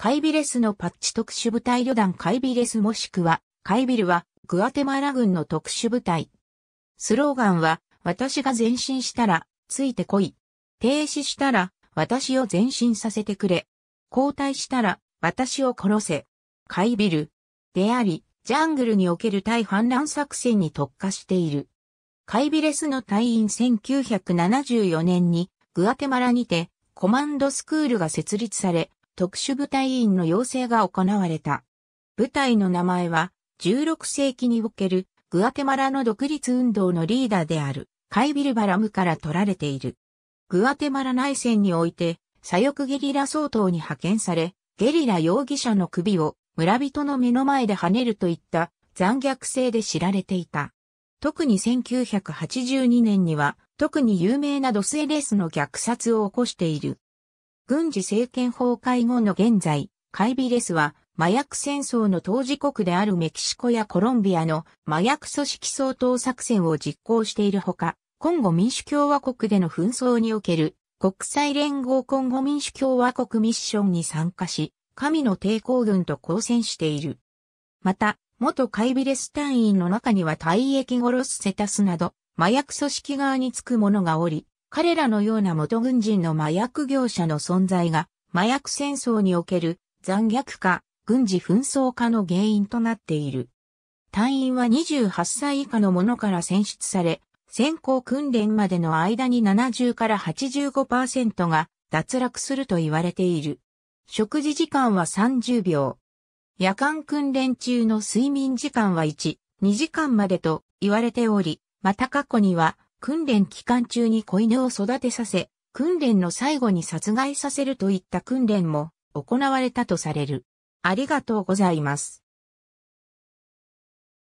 カイビレスのパッチ特殊部隊旅団カイビレスもしくは、カイビルは、グアテマラ軍の特殊部隊。スローガンは、私が前進したら、ついてこい。停止したら、私を前進させてくれ。交代したら、私を殺せ。カイビル。であり、ジャングルにおける対反乱作戦に特化している。カイビレスの隊員1974年に、グアテマラにて、コマンドスクールが設立され、特殊部隊員の養成が行われた。部隊の名前は、16世紀におけるグアテマラの独立運動のリーダーであるカイビル・バラムから取られている。グアテマラ内戦において、左翼ゲリラ総統に派遣され、ゲリラ容疑者の首を村人の目の前で跳ねるといった残虐性で知られていた。特に1982年には、特に有名なドスエレスの虐殺を起こしている。軍事政権崩壊後の現在、カイビレスは麻薬戦争の当事国であるメキシコやコロンビアの麻薬組織総統作戦を実行しているほか、コンゴ民主共和国での紛争における国際連合コンゴ民主共和国ミッションに参加し、神の抵抗軍と交戦している。また、元カイビレス隊員の中には退役ゴロスセタスなど、麻薬組織側につく者がおり、彼らのような元軍人の麻薬業者の存在が、麻薬戦争における残虐化、軍事紛争化の原因となっている。隊員は28歳以下の者から選出され、先行訓練までの間に70から85%が脱落すると言われている。食事時間は30秒。夜間訓練中の睡眠時間は1、2時間までと言われており、また過去には訓練期間中に子犬を育てさせ、訓練の最後に殺害させるといった訓練も行われたとされる。ありがとうございます。